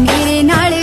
ਮੇਰੇ ਨਾਲ ਜੱਚਦਾ